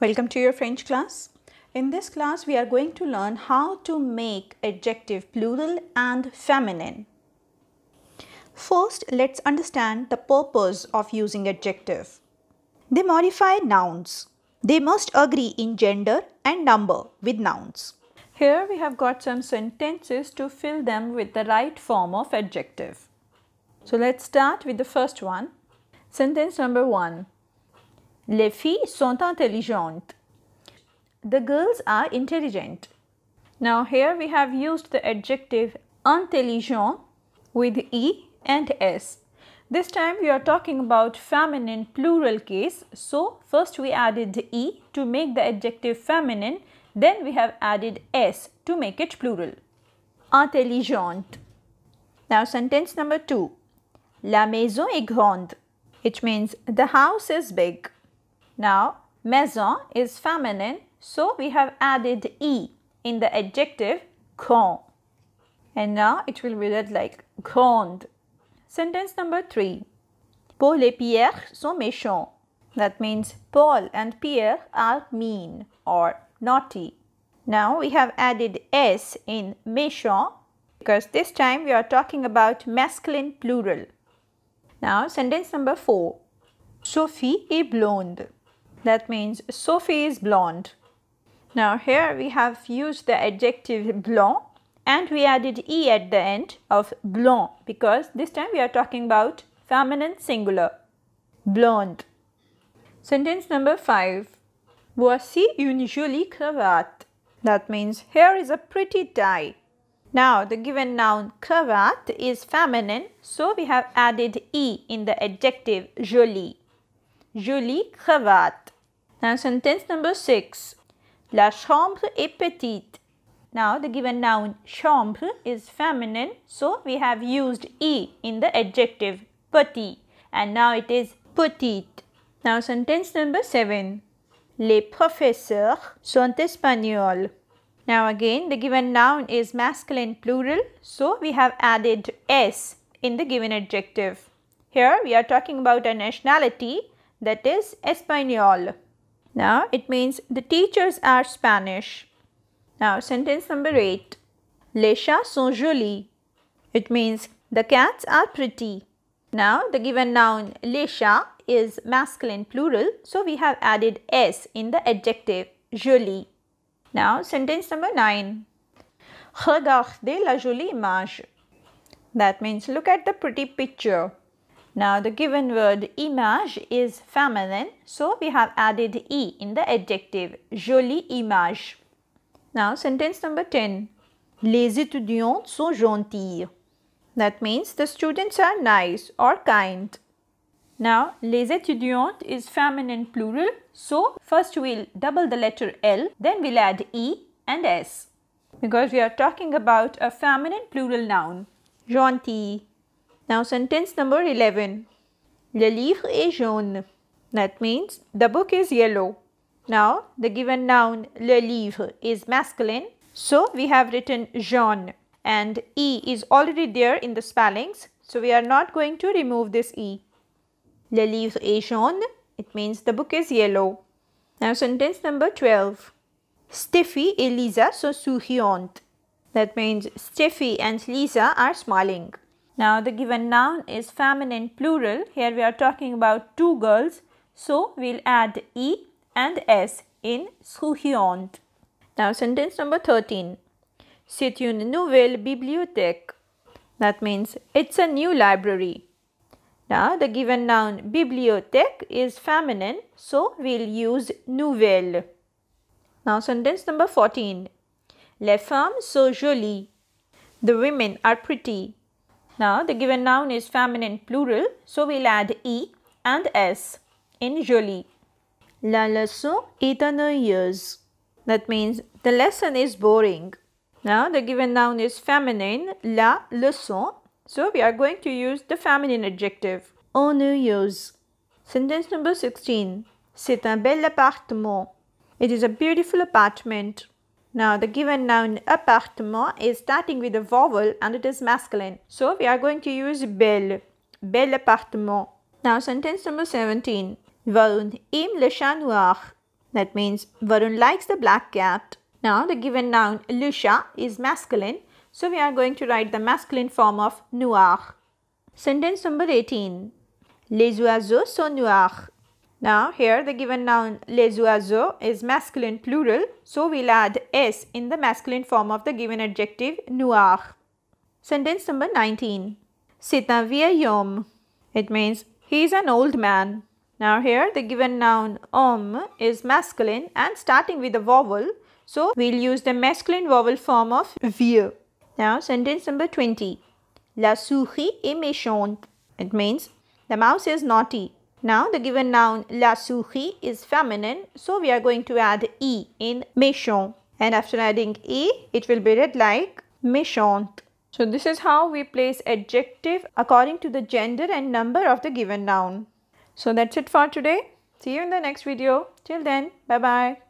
Welcome to your French class. In this class, we are going to learn how to make adjective plural and feminine. First, let's understand the purpose of using adjective. They modify nouns. They must agree in gender and number with nouns. Here we have got some sentences to fill them with the right form of adjective. So let's start with the first one. Sentence number one. Les filles sont intelligentes. The girls are intelligent. Now here we have used the adjective intelligent with E and S. This time we are talking about feminine plural case. So first we added E to make the adjective feminine. Then we have added S to make it plural. Intelligent. Now sentence number 2. La maison est grande. It means the house is big. Now maison is feminine. So we have added E in the adjective grand. And now it will be read like grande. Sentence number 3. Paul et Pierre sont méchants. That means Paul and Pierre are mean or naughty. Now we have added S in méchant because this time we are talking about masculine plural. Now sentence number 4. Sophie est blonde. That means Sophie is blonde. Now here we have used the adjective blond and we added e at the end of blond because this time we are talking about feminine singular blonde. Sentence number 5. Voici une jolie cravate. That means here is a pretty tie. Now the given noun cravate is feminine so we have added e in the adjective jolie. Jolie cravate. Now sentence number 6. La chambre est petite. Now the given noun chambre is feminine so we have used e in the adjective petit and now it is petite. Now sentence number 7. Les professeurs sont espagnols. Now again the given noun is masculine plural so we have added s in the given adjective. Here we are talking about a nationality that is Espanol. Now it means the teachers are Spanish. Now sentence number 8. Les chats sont jolis. It means the cats are pretty. Now the given noun les chats is masculine plural so we have added s in the adjective joli. Now sentence number 9. Regardez la jolie image. That means look at the pretty picture. Now the given word image is feminine so we have added e in the adjective jolie image. Now sentence number 10. Les étudiants sont gentils. That means the students are nice or kind. Now les étudiants is feminine plural. So first we'll double the letter L then we'll add E and S. Because we are talking about a feminine plural noun. Gentil. Now sentence number 11. Le livre est jaune. That means the book is yellow. Now, the given noun le livre is masculine. So, we have written jaune and E is already there in the spellings. So, we are not going to remove this E. Le livre est jaune. It means the book is yellow. Now, sentence number 12. Steffi et Lisa sont souriantes. That means Steffi and Lisa are smiling. Now, the given noun is feminine plural. Here we are talking about two girls. So, we'll add E and S in souriante. Now sentence number 13. C'est une nouvelle bibliothèque. That means it's a new library. Now the given noun bibliothèque is feminine so we'll use nouvelle. Now sentence number 14. Les femmes sont jolies. The women are pretty. Now the given noun is feminine plural so we'll add e and s in jolie. La leçon est ennuyeuse. That means the lesson is boring. Now the given noun is feminine, la leçon. So we are going to use the feminine adjective, ennuyeuse. Sentence number 16. C'est un bel appartement. It is a beautiful apartment. Now the given noun appartement is starting with a vowel and it is masculine. So we are going to use belle, Belle appartement. Now sentence number 17. Varun aime le chat noir. That means Varun likes the black cat. Now the given noun le chat is masculine. So we are going to write the masculine form of noir. Sentence number 18. Les oiseaux sont noirs. Now here the given noun les oiseaux is masculine plural. So we'll add s in the masculine form of the given adjective noir. Sentence number 19. C'est un vieil homme. It means he is an old man. Now here the given noun homme is masculine and starting with a vowel. So we'll use the masculine vowel form of vieux. Now sentence number 20. La souris est méchante. It means the mouse is naughty. Now the given noun la souris is feminine. So we are going to add e in méchant. And after adding e, it will be read like méchante. So this is how we place adjective according to the gender and number of the given noun. So that's it for today. See you in the next video. Till then, bye-bye.